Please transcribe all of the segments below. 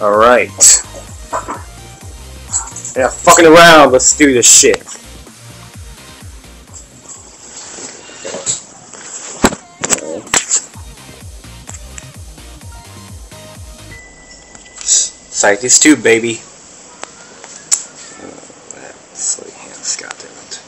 Alright. Yeah, fucking around, let's do this shit. Cytus 2, baby. Uh, Silly hands, goddammit. Duh. I am close enough to see eyes.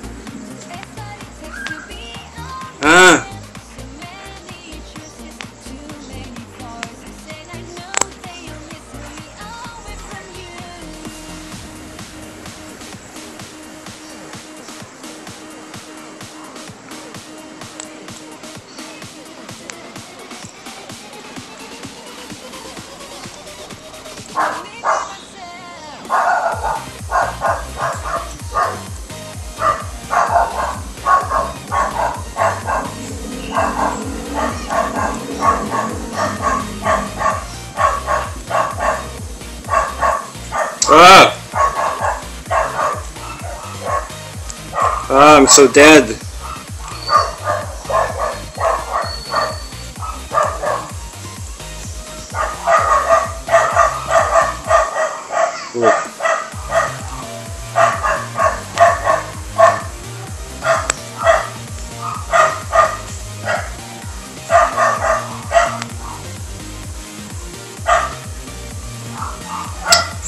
Ah! Ah, I'm so dead.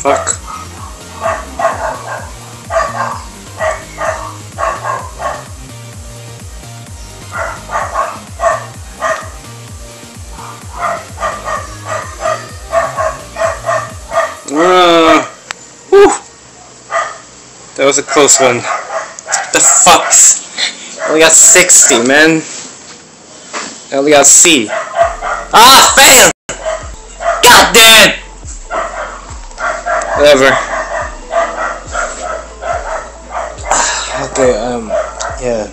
Fuck. That was a close one. The fucks? Only got 60, man. I only got C. Ah, fail! God damn! Whatever. Okay, um, yeah.